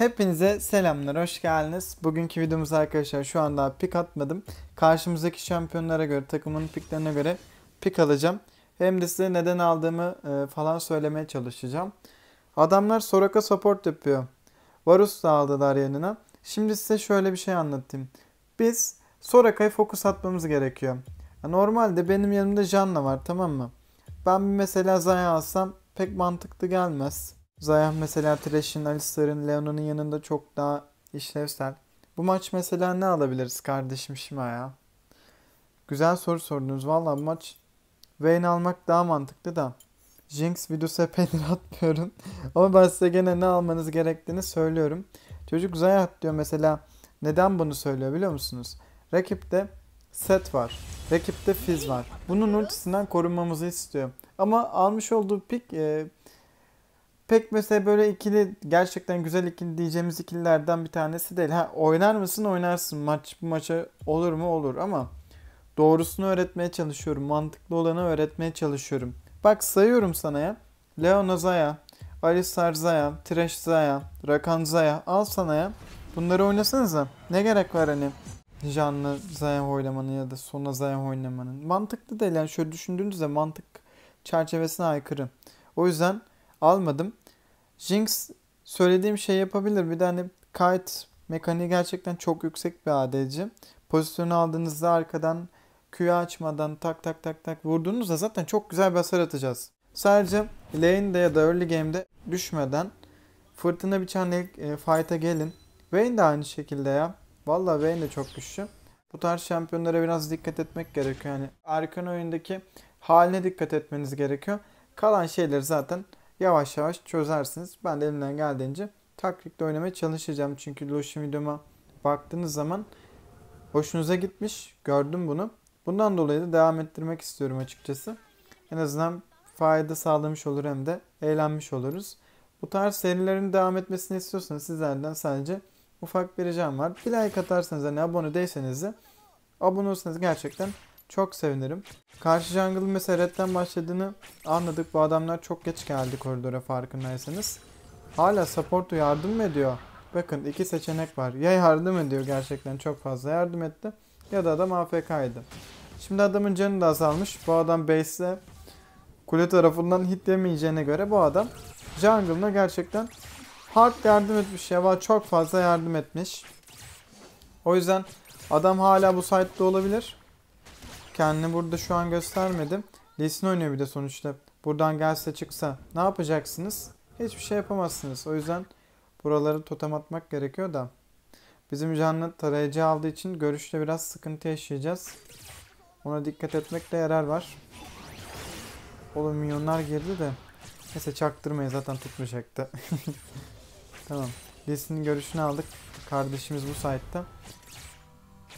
Hepinize selamlar, hoş geldiniz. Bugünkü videomuz arkadaşlar şu anda pik atmadım. Karşımızdaki şampiyonlara göre, takımın piklerine göre pik alacağım. Hem de size neden aldığımı e, falan söylemeye çalışacağım. Adamlar Soraka support yapıyor. Varus da aldılar yanına. Şimdi size şöyle bir şey anlatayım. Biz Soraka'ya fokus atmamız gerekiyor. Normalde benim yanımda Janna var tamam mı? Ben mesela Zaya alsam pek mantıklı gelmez. Zaya mesela Thresh'in, Alistar'ın, Leona'nın yanında çok daha işlevsel. Bu maç mesela ne alabiliriz kardeşim Şima ya? Güzel soru sordunuz. Valla bu maç Vayne almak daha mantıklı da. Jinx videosu epeydir atmıyorum. Ama ben size gene ne almanız gerektiğini söylüyorum. Çocuk Zaya diyor mesela. Neden bunu söylüyor biliyor musunuz? Rakipte set var. Rakipte Fizz var. Bunun ultisinden korunmamızı istiyor. Ama almış olduğu pik e, pek mesela böyle ikili gerçekten güzel ikili diyeceğimiz ikililerden bir tanesi değil. Ha oynar mısın oynarsın maç bu maça olur mu olur ama doğrusunu öğretmeye çalışıyorum. Mantıklı olanı öğretmeye çalışıyorum. Bak sayıyorum sana ya. Leona Zaya, Alistar Zaya, Thresh Zaya, Rakan Zaya al sana ya. Bunları oynasanıza. Ne gerek var hani canlı Zaya oynamanın ya da sona Zaya oynamanın. Mantıklı değil yani şöyle düşündüğünüzde mantık çerçevesine aykırı. O yüzden almadım. Jinx söylediğim şey yapabilir. Bir de hani kite mekaniği gerçekten çok yüksek bir ADC. Pozisyonu aldığınızda arkadan Q'yu açmadan tak tak tak tak vurduğunuzda zaten çok güzel bir hasar atacağız. Sadece lane'de ya da early game'de düşmeden fırtına biçen ilk e, fight'a gelin. Vayne de aynı şekilde ya. Vallahi Vayne de çok güçlü. Bu tarz şampiyonlara biraz dikkat etmek gerekiyor. Yani arkan oyundaki haline dikkat etmeniz gerekiyor. Kalan şeyleri zaten yavaş yavaş çözersiniz. Ben de elimden geldiğince taktikle oynamaya çalışacağım. Çünkü Lucian videoma baktığınız zaman hoşunuza gitmiş. Gördüm bunu. Bundan dolayı da devam ettirmek istiyorum açıkçası. En azından fayda sağlamış olur hem de eğlenmiş oluruz. Bu tarz serilerin devam etmesini istiyorsanız sizlerden sadece ufak bir ricam var. Bir like atarsanız hani abone değilseniz de abone olursanız gerçekten çok sevinirim. Karşı jungle mesela redden başladığını anladık. Bu adamlar çok geç geldi koridora farkındaysanız. Hala support'u yardım mı ediyor? Bakın iki seçenek var. Ya yardım ediyor gerçekten çok fazla yardım etti. Ya da adam AFK'ydı. Şimdi adamın canı da azalmış. Bu adam base'le kule tarafından hit yemeyeceğine göre bu adam jungle'ına gerçekten hard yardım etmiş. Ya çok fazla yardım etmiş. O yüzden adam hala bu site'de olabilir. Kendini burada şu an göstermedi. Lee oynuyor bir de sonuçta. Buradan gelse çıksa ne yapacaksınız? Hiçbir şey yapamazsınız. O yüzden buraları totem atmak gerekiyor da. Bizim canlı tarayıcı aldığı için görüşte biraz sıkıntı yaşayacağız. Ona dikkat etmekte yarar var. Oğlum milyonlar girdi de. Neyse çaktırmayın zaten tutmayacaktı. tamam. Lee'sinin görüşünü aldık. Kardeşimiz bu site'ta.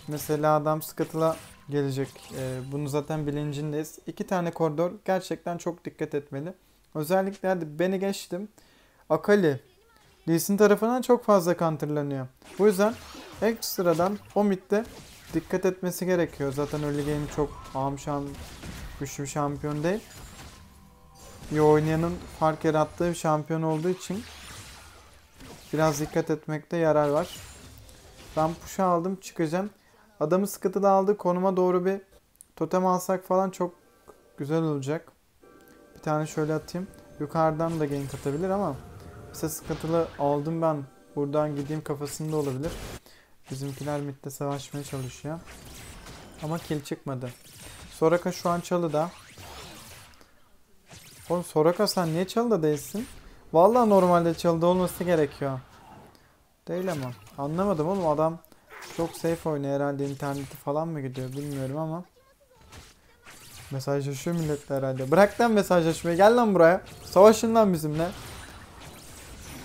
Mesela adam Scuttle'a gelecek. Ee, bunu zaten bilincindeyiz. İki tane koridor gerçekten çok dikkat etmeli. Özellikle hadi beni geçtim. Akali Lee tarafından çok fazla counterlanıyor. Bu yüzden ekstradan o midde dikkat etmesi gerekiyor. Zaten early game çok am şam güçlü bir şampiyon değil. İyi oynayanın fark yarattığı bir şampiyon olduğu için biraz dikkat etmekte yarar var. Ben push aldım çıkacağım. Adamı sıkıntıda aldı. Konuma doğru bir totem alsak falan çok güzel olacak. Bir tane şöyle atayım. Yukarıdan da gank atabilir ama mesela sıkıntılı aldım ben. Buradan gideyim kafasında olabilir. Bizimkiler midde savaşmaya çalışıyor. Ama kill çıkmadı. Soraka şu an çalıda. Oğlum Soraka sen niye çalıda değilsin? Vallahi normalde çalıda olması gerekiyor. Değil ama. Anlamadım oğlum adam çok safe oynuyor herhalde interneti falan mı gidiyor bilmiyorum ama. Mesajlaşıyor milletle herhalde. Bırak lan mesajlaşmayı gel lan buraya. Savaşın lan bizimle.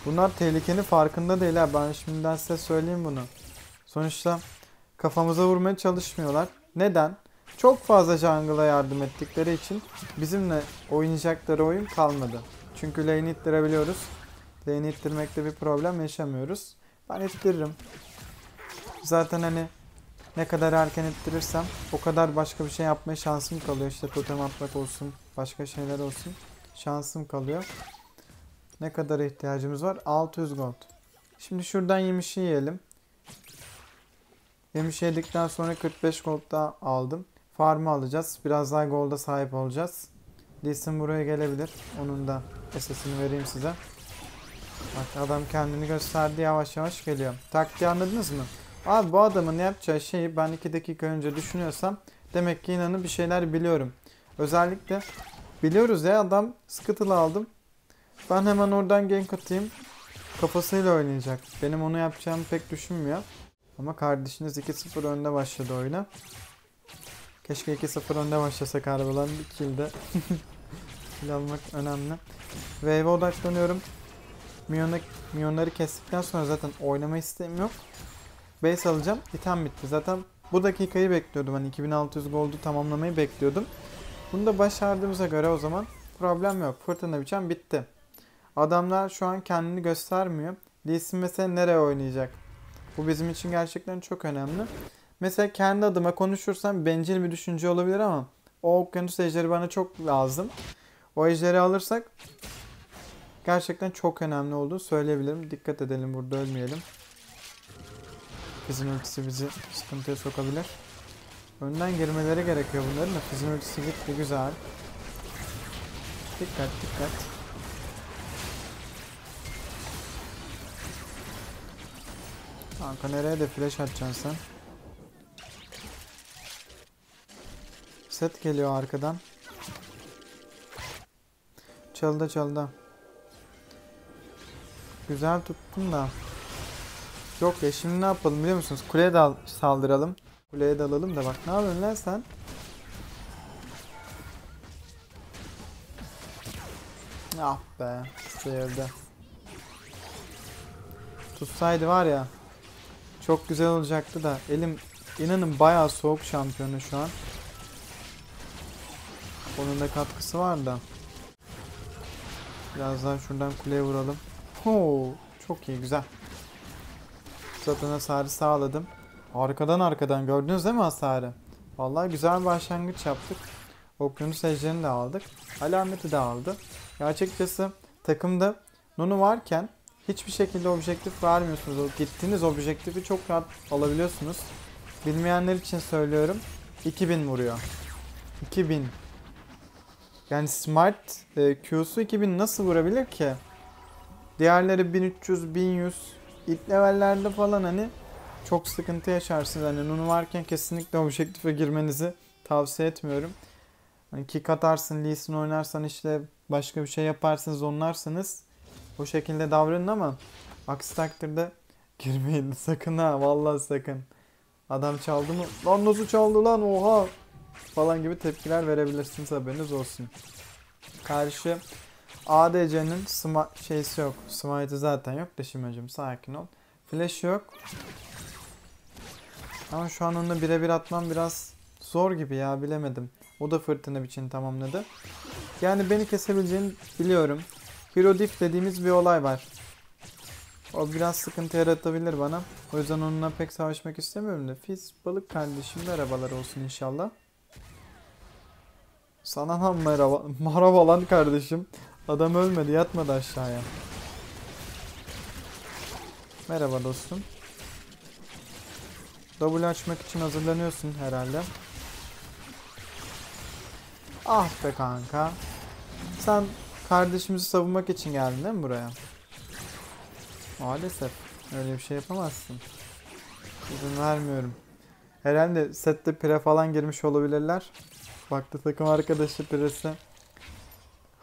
Bunlar tehlikenin farkında değil ha. Ben şimdiden size söyleyeyim bunu. Sonuçta kafamıza vurmaya çalışmıyorlar. Neden? Çok fazla jungle'a yardım ettikleri için bizimle oynayacakları oyun kalmadı. Çünkü lane ittirebiliyoruz. Lane ittirmekte bir problem yaşamıyoruz. Ben ittiririm. Zaten hani ne kadar erken ittirirsem o kadar başka bir şey yapmaya şansım kalıyor. İşte totem atmak olsun, başka şeyler olsun. Şansım kalıyor. Ne kadar ihtiyacımız var? 600 gold. Şimdi şuradan yemişi yiyelim. Yemişi yedikten sonra 45 gold daha aldım. Farmı alacağız. Biraz daha golda sahip olacağız. Lee Sin buraya gelebilir. Onun da SS'ini vereyim size. Bak adam kendini gösterdi yavaş yavaş geliyor. Taktiği anladınız mı? Abi bu adamın yapacağı şeyi ben 2 dakika önce düşünüyorsam demek ki inanın bir şeyler biliyorum. Özellikle biliyoruz ya adam Skittle'ı aldım. Ben hemen oradan gank atayım. Kafasıyla oynayacak. Benim onu yapacağımı pek düşünmüyor. Ama kardeşiniz 2-0 önde başladı oyuna. Keşke 2-0 önde başlasak harbiden bir kill'de. Kill almak önemli. Wave'e odaklanıyorum. Minyonları kestikten sonra zaten oynama isteğim yok. Base alacağım. İtem bitti. Zaten bu dakikayı bekliyordum. Hani 2600 gold'u tamamlamayı bekliyordum. Bunu da başardığımıza göre o zaman problem yok. Fırtına biçen bitti. Adamlar şu an kendini göstermiyor. Lee mesela nereye oynayacak? Bu bizim için gerçekten çok önemli. Mesela kendi adıma konuşursam bencil bir düşünce olabilir ama o okyanus ejderi bana çok lazım. O ejderi alırsak gerçekten çok önemli olduğunu söyleyebilirim. Dikkat edelim burada ölmeyelim. Fizin ultisi bizi sıkıntıya sokabilir. Önden girmeleri gerekiyor bunların da. Fizin ultisi gitti güzel. Dikkat dikkat. Kanka nereye de flash atacaksın sen? Set geliyor arkadan. Çaldı çaldı. Güzel tuttun da. Yok ya şimdi ne yapalım biliyor musunuz? Kuleye dal saldıralım. Kuleye dalalım da bak ne yapıyorsun lan sen? Ah be. Sıyırdı. Tutsaydı var ya. Çok güzel olacaktı da. Elim inanın bayağı soğuk şampiyonu şu an. Onun da katkısı var da. Biraz daha şuradan kuleye vuralım. Oo, çok iyi güzel. Zaten hasarı sağladım. Arkadan arkadan gördünüz değil mi hasarı? Vallahi güzel başlangıç yaptık. Okyanus ejderini de aldık. Alameti de aldı. Ya takımda Nunu varken hiçbir şekilde objektif vermiyorsunuz. O gittiğiniz objektifi çok rahat alabiliyorsunuz. Bilmeyenler için söylüyorum. 2000 vuruyor. 2000. Yani Smart e, Q'su 2000 nasıl vurabilir ki? Diğerleri 1300, 1100. İlk levellerde falan hani çok sıkıntı yaşarsınız. Hani Nunu varken kesinlikle objektife girmenizi tavsiye etmiyorum. Hani kick atarsın, Lee Sin oynarsan işte başka bir şey yaparsınız, onlarsınız. O şekilde davranın ama aksi takdirde girmeyin sakın ha vallahi sakın. Adam çaldı mı? Lan nasıl çaldı lan oha falan gibi tepkiler verebilirsiniz haberiniz olsun. Karşı ADC'nin şeysi yok. Smite'ı zaten yok da şimacım sakin ol. Flash yok. Ama şu an onunla birebir atmam biraz zor gibi ya bilemedim. O da fırtına biçini tamamladı. Yani beni kesebileceğini biliyorum. Hero diff dediğimiz bir olay var. O biraz sıkıntı yaratabilir bana. O yüzden onunla pek savaşmak istemiyorum da. Fiz balık kardeşim merhabalar olsun inşallah. Sana ham merhaba, merhaba lan kardeşim. Adam ölmedi yatmadı aşağıya. Merhaba dostum. W açmak için hazırlanıyorsun herhalde. Ah be kanka. Sen kardeşimizi savunmak için geldin değil mi buraya? Maalesef. Öyle bir şey yapamazsın. İzin vermiyorum. Herhalde sette pire falan girmiş olabilirler. Baktı takım arkadaşı piresi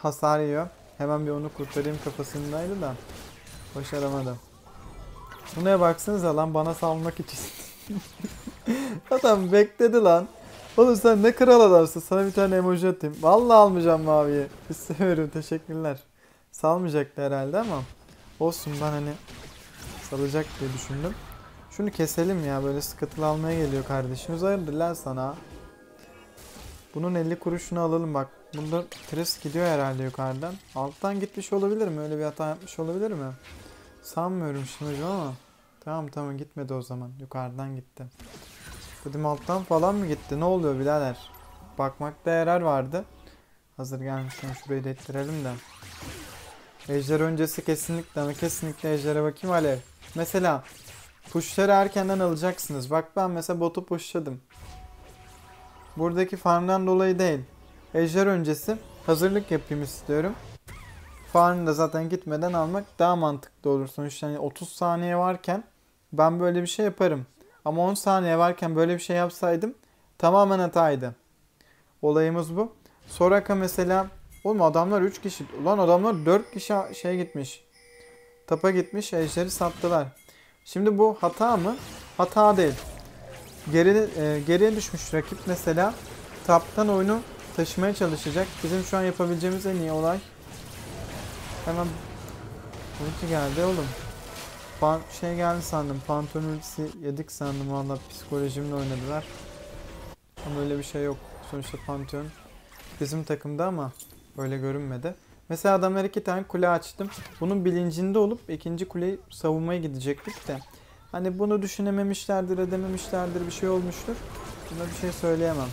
hasar yiyor. Hemen bir onu kurtarayım kafasındaydı da. Başaramadım. Buna baksanıza lan bana salmak için. Adam bekledi lan. Oğlum sen ne kral adamsın. Sana bir tane emoji atayım. Vallahi almayacağım maviyi. İstemiyorum. Teşekkürler. Salmayacaktı herhalde ama. Olsun ben hani salacak diye düşündüm. Şunu keselim ya. Böyle sıkıntılı almaya geliyor kardeşimiz. Hayırdır lan sana. Bunun 50 kuruşunu alalım bak. Bunda Tris gidiyor herhalde yukarıdan. Alttan gitmiş olabilir mi? Öyle bir hata yapmış olabilir mi? Sanmıyorum şimdi ama. Tamam tamam gitmedi o zaman. Yukarıdan gitti. Dedim alttan falan mı gitti? Ne oluyor birader? Bakmakta yarar vardı. Hazır gelmişken şurayı da ettirelim de. Ejder öncesi kesinlikle ama kesinlikle ejdere bakayım Alev. Mesela pushları erkenden alacaksınız. Bak ben mesela botu pushladım. Buradaki farmdan dolayı değil. Ejder öncesi hazırlık yapayım istiyorum. Farmı da zaten gitmeden almak daha mantıklı olur. Sonuçta hani 30 saniye varken ben böyle bir şey yaparım. Ama 10 saniye varken böyle bir şey yapsaydım tamamen hataydı. Olayımız bu. Soraka mesela oğlum adamlar 3 kişi. Ulan adamlar 4 kişi şey gitmiş. Tapa gitmiş ejderi sattılar. Şimdi bu hata mı? Hata değil. Geri, e, geriye düşmüş rakip mesela taptan oyunu taşımaya çalışacak. Bizim şu an yapabileceğimiz en iyi olay. Hemen ulti geldi oğlum. Pan şey geldi sandım. Ultisi yedik sandım. Valla psikolojimle oynadılar. Ama öyle bir şey yok. Sonuçta Pantheon bizim takımda ama öyle görünmedi. Mesela adamlar iki tane kule açtım. Bunun bilincinde olup ikinci kuleyi savunmaya gidecektik de. Hani bunu düşünememişlerdir, edememişlerdir, bir şey olmuştur. Buna bir şey söyleyemem.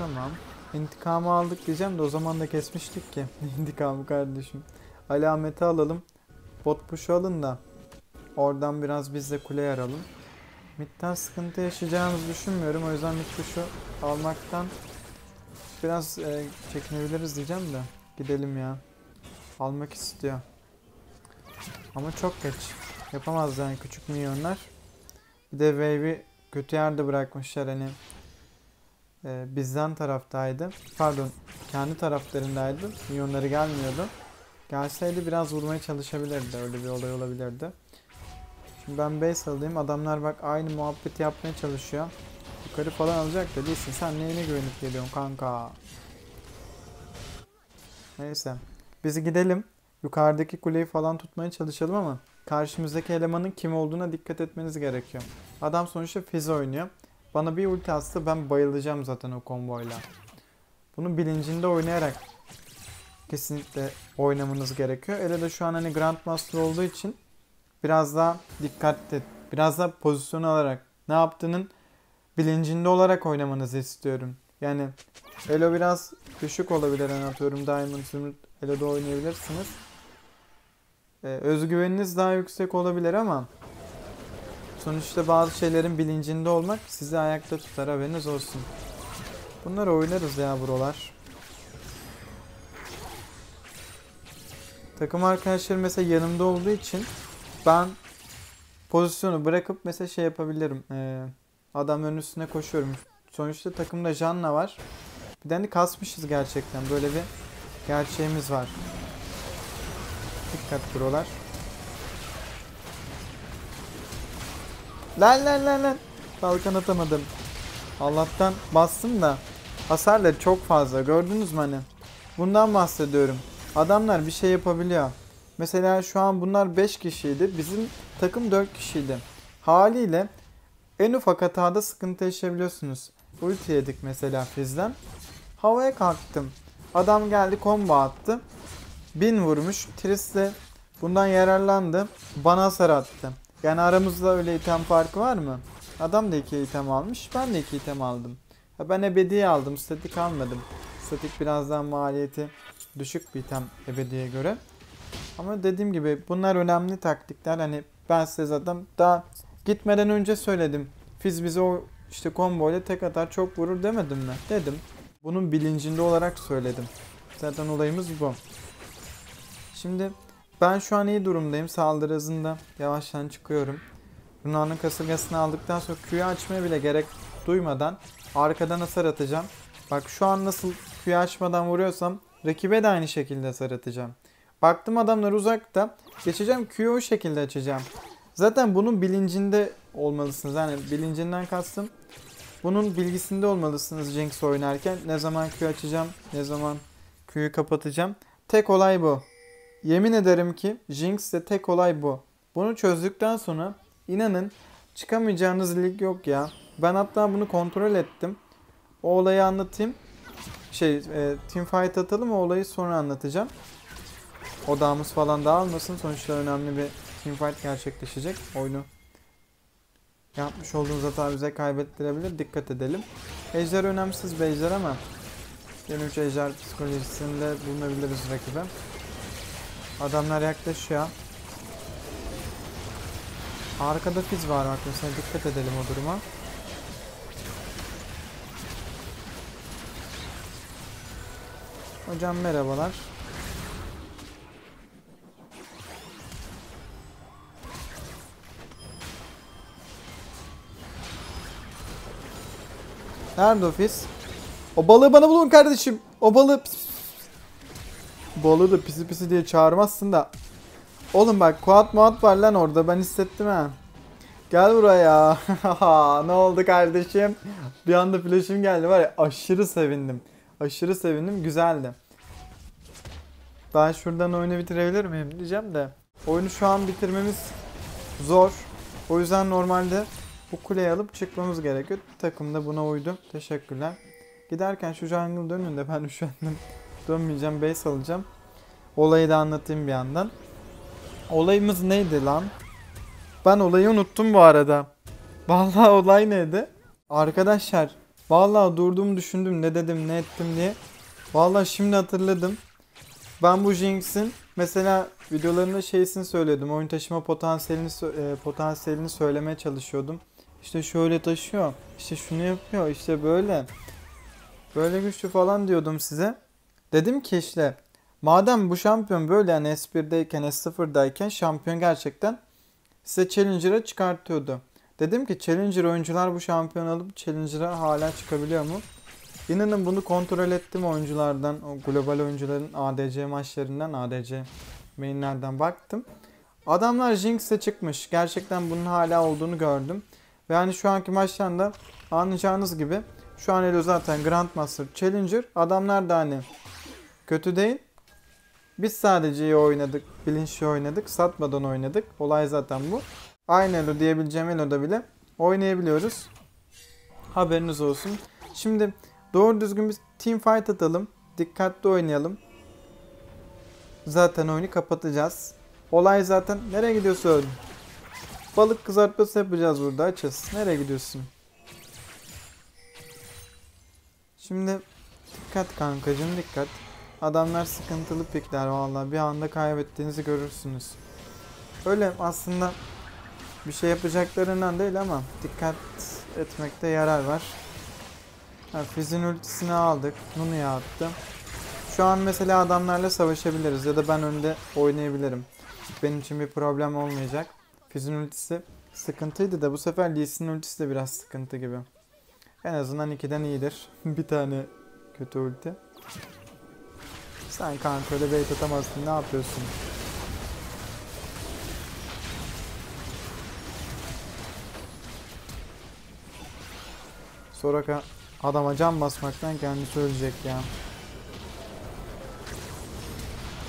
Tamam. İntikamı aldık diyeceğim de o zaman da kesmiştik ki. İntikamı kardeşim. Alameti alalım. Bot push'u alın da. Oradan biraz biz de kule yaralım. Mid'den sıkıntı yaşayacağımızı düşünmüyorum. O yüzden mid push'u almaktan biraz e, çekinebiliriz diyeceğim de. Gidelim ya. Almak istiyor. Ama çok geç. Yapamaz yani küçük milyonlar. Bir de wave'i kötü yerde bırakmışlar hani. E, bizden taraftaydı. Pardon kendi taraflarındaydı. Milyonları gelmiyordu. Gelseydi biraz vurmaya çalışabilirdi. Öyle bir olay olabilirdi. Şimdi ben base alayım. Adamlar bak aynı muhabbeti yapmaya çalışıyor. Yukarı falan alacak da değilsin. Sen neyine güvenip geliyorsun kanka? Neyse. Biz gidelim. Yukarıdaki kuleyi falan tutmaya çalışalım ama karşımızdaki elemanın kim olduğuna dikkat etmeniz gerekiyor. Adam sonuçta Fizz oynuyor. Bana bir ulti atsa ben bayılacağım zaten o komboyla. Bunun bilincinde oynayarak kesinlikle oynamanız gerekiyor. Ele de şu an hani Grandmaster olduğu için biraz daha dikkatli, biraz daha pozisyon alarak ne yaptığının bilincinde olarak oynamanızı istiyorum. Yani Elo biraz düşük olabilir yani atıyorum Diamond, Zümrüt Elo'da oynayabilirsiniz. Ee, özgüveniniz daha yüksek olabilir ama sonuçta bazı şeylerin bilincinde olmak sizi ayakta tutar haberiniz olsun. Bunları oynarız ya buralar. Takım arkadaşlarım mesela yanımda olduğu için ben pozisyonu bırakıp mesela şey yapabilirim. Ee, adamların üstüne koşuyorum. Sonuçta takımda Janna var. Bir de hani kasmışız gerçekten. Böyle bir gerçeğimiz var. Dikkat buralar. Lan lan lan lan. Kalkan atamadım. Allah'tan bastım da hasarları çok fazla. Gördünüz mü hani? Bundan bahsediyorum. Adamlar bir şey yapabiliyor. Mesela şu an bunlar 5 kişiydi. Bizim takım 4 kişiydi. Haliyle en ufak hatada sıkıntı yaşayabiliyorsunuz. Ulti yedik mesela Fizz'den. Havaya kalktım. Adam geldi combo attı. Bin vurmuş. Tris de bundan yararlandı. Bana hasar attı. Yani aramızda öyle item farkı var mı? Adam da iki item almış. Ben de iki item aldım. Ha ben ebediye aldım. Statik almadım. Statik birazdan maliyeti düşük bir item ebediye göre. Ama dediğim gibi bunlar önemli taktikler. Hani ben size zaten daha gitmeden önce söyledim. Fiz bize o işte combo ile tek atar çok vurur demedim mi? Dedim. Bunun bilincinde olarak söyledim. Zaten olayımız bu. Şimdi ben şu an iyi durumdayım. Saldırı hızında yavaştan çıkıyorum. Runa'nın kasırgasını aldıktan sonra Q'yu açmaya bile gerek duymadan arkadan hasar atacağım. Bak şu an nasıl Q'yu açmadan vuruyorsam rakibe de aynı şekilde hasar atacağım. Baktım adamlar uzakta. Geçeceğim Q'yu o şekilde açacağım. Zaten bunun bilincinde olmalısınız. Yani bilincinden kastım. Bunun bilgisinde olmalısınız Jinx oynarken. Ne zaman Q açacağım, ne zaman Q'yu kapatacağım. Tek olay bu. Yemin ederim ki Jinx'te tek olay bu. Bunu çözdükten sonra inanın çıkamayacağınız lig yok ya. Ben hatta bunu kontrol ettim. O olayı anlatayım. Şey, e, team fight atalım o olayı sonra anlatacağım. Odağımız falan dağılmasın. Sonuçta önemli bir team fight gerçekleşecek. Oyunu yapmış olduğumuz hata bize kaybettirebilir. Dikkat edelim. Ejder önemsiz bir ejder ama Yeni 3 ejder psikolojisinde bulunabiliriz rakibe. Adamlar yaklaşıyor. Arkada fiz var mesela dikkat edelim o duruma. Hocam merhabalar. Nerede o fiz? O balığı bana bulun kardeşim. O balığı pis, pis, Balığı da pisi pisi diye çağırmazsın da. Oğlum bak kuat muat var lan orada ben hissettim ha. Gel buraya. ne oldu kardeşim? Bir anda flash'im geldi var ya aşırı sevindim. Aşırı sevindim güzeldi. Ben şuradan oyunu bitirebilir miyim diyeceğim de. Oyunu şu an bitirmemiz zor. O yüzden normalde bu kuleyi alıp çıkmamız gerekiyor. Takım da buna uydu. Teşekkürler. Giderken şu jungle dönün de ben üşendim. Dönmeyeceğim base alacağım. Olayı da anlatayım bir yandan. Olayımız neydi lan? Ben olayı unuttum bu arada. Vallahi olay neydi? Arkadaşlar vallahi durdum düşündüm ne dedim ne ettim diye. Vallahi şimdi hatırladım. Ben bu Jinx'in mesela videolarında şeysini söyledim. Oyun taşıma potansiyelini e, potansiyelini söylemeye çalışıyordum. İşte şöyle taşıyor. işte şunu yapıyor. işte böyle. Böyle güçlü falan diyordum size. Dedim ki işte madem bu şampiyon böyle yani S1'deyken S0'dayken şampiyon gerçekten size Challenger'a çıkartıyordu. Dedim ki Challenger oyuncular bu şampiyon alıp Challenger'a hala çıkabiliyor mu? İnanın bunu kontrol ettim oyunculardan, o global oyuncuların ADC maçlarından, ADC mainlerden baktım. Adamlar Jinx'e çıkmış. Gerçekten bunun hala olduğunu gördüm. Ve hani şu anki maçtan da anlayacağınız gibi şu an Elo zaten Grandmaster Challenger. Adamlar da hani kötü değil. Biz sadece iyi oynadık, bilinçli oynadık, satmadan oynadık. Olay zaten bu. Aynı Elo diyebileceğim Elo'da bile oynayabiliyoruz. Haberiniz olsun. Şimdi doğru düzgün bir team fight atalım. Dikkatli oynayalım. Zaten oyunu kapatacağız. Olay zaten nereye gidiyorsun? Balık kızartması yapacağız burada açız. Nereye gidiyorsun? Şimdi dikkat kankacım dikkat. Adamlar sıkıntılı pikler vallahi bir anda kaybettiğinizi görürsünüz. Öyle aslında bir şey yapacaklarından değil ama dikkat etmekte yarar var. Ha, Fizz'in ultisini aldık. Nunu'ya attı. Şu an mesela adamlarla savaşabiliriz ya da ben önde oynayabilirim. Benim için bir problem olmayacak. Fizz'in ultisi sıkıntıydı da bu sefer Lee Sin'in ultisi de biraz sıkıntı gibi. En azından ikiden iyidir. bir tane kötü ulti. Sen kanka öyle bait atamazsın. Ne yapıyorsun? Soraka adama can basmaktan kendisi ölecek ya.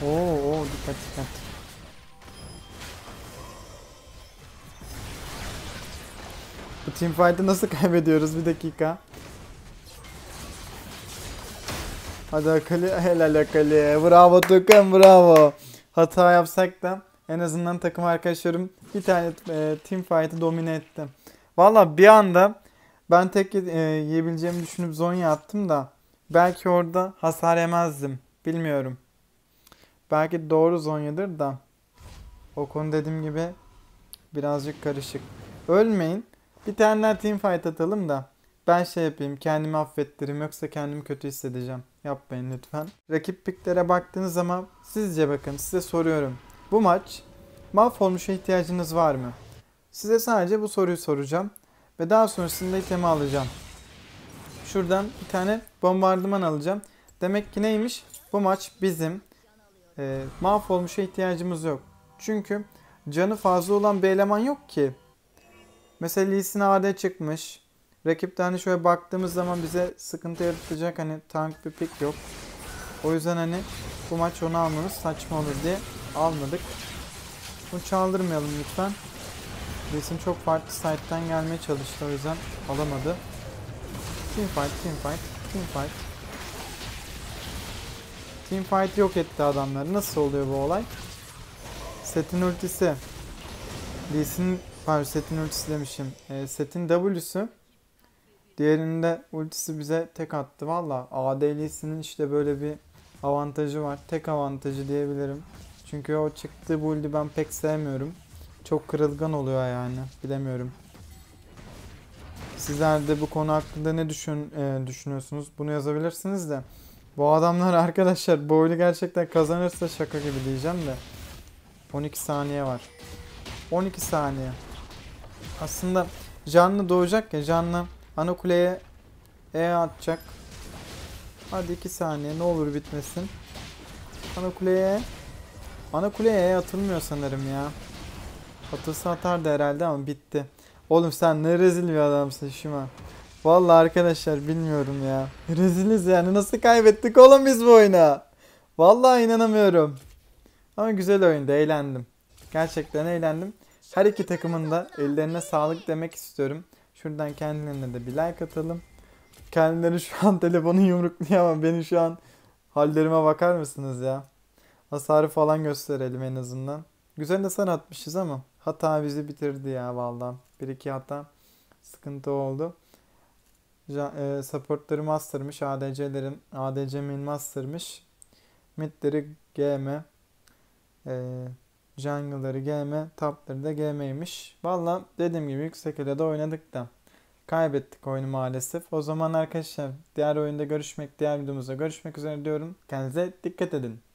Oo, oo dikkat dikkat. Bu team fight'ı nasıl kaybediyoruz bir dakika. Hadi Akali helal Akali. Bravo Tukan bravo. Hata yapsak da en azından takım arkadaşlarım bir tane e, team fight'ı domine etti. Valla bir anda ben tek e, yiyebileceğimi düşünüp Zonya attım da belki orada hasar yemezdim. Bilmiyorum. Belki doğru Zonya'dır da o konu dediğim gibi birazcık karışık. Ölmeyin. Bir tane daha team fight atalım da ben şey yapayım kendimi affettireyim yoksa kendimi kötü hissedeceğim. Yapmayın lütfen. Rakip piklere baktığınız zaman sizce bakın size soruyorum. Bu maç mahvolmuşa ihtiyacınız var mı? Size sadece bu soruyu soracağım. Ve daha sonrasında itemi alacağım. Şuradan bir tane bombardıman alacağım. Demek ki neymiş? Bu maç bizim e, mahvolmuşa ihtiyacımız yok. Çünkü canı fazla olan bir eleman yok ki. Mesela Lee Sin AD çıkmış. Rakipte hani şöyle baktığımız zaman bize sıkıntı yaratacak hani tank bir pick yok. O yüzden hani bu maç onu almamız saçma olur diye almadık. Bunu çaldırmayalım lütfen. Lee Sin çok farklı site'den gelmeye çalıştı o yüzden alamadı. Team fight, team fight, team fight. Team fight yok etti adamları. Nasıl oluyor bu olay? Setin ultisi. Lee Sin, pardon setin ultisi demişim. E, setin W'su Diğerinde ultisi bize tek attı. Valla AD'lisinin işte böyle bir avantajı var. Tek avantajı diyebilirim. Çünkü o çıktığı build'i ben pek sevmiyorum. Çok kırılgan oluyor yani. Bilemiyorum. Sizler de bu konu hakkında ne düşün, e, düşünüyorsunuz? Bunu yazabilirsiniz de. Bu adamlar arkadaşlar bu oyunu gerçekten kazanırsa şaka gibi diyeceğim de. 12 saniye var. 12 saniye. Aslında canlı doğacak ya canlı ana kuleye E atacak. Hadi 2 saniye ne olur bitmesin. Ana kuleye Ana kuleye E atılmıyor sanırım ya. Atılsa atardı herhalde ama bitti. Oğlum sen ne rezil bir adamsın Şima. Vallahi arkadaşlar bilmiyorum ya. Reziliz yani nasıl kaybettik oğlum biz bu oyuna. Vallahi inanamıyorum. Ama güzel oyundu eğlendim. Gerçekten eğlendim. Her iki takımın da ellerine sağlık demek istiyorum. Şuradan kendilerine de bir like atalım. Kendileri şu an telefonu yumrukluyor ama beni şu an hallerime bakar mısınız ya? Hasarı falan gösterelim en azından. Güzel hasar atmışız ama hata bizi bitirdi ya vallahi. Bir iki hata sıkıntı oldu. E, supportları master'mış. ADC'lerim ADC min master'mış. Midleri GM. E, jungle'ları GM. Top'ları da GM'ymiş. Valla dediğim gibi yüksek de oynadık da. Kaybettik oyunu maalesef. O zaman arkadaşlar diğer oyunda görüşmek, diğer videomuzda görüşmek üzere diyorum. Kendinize dikkat edin.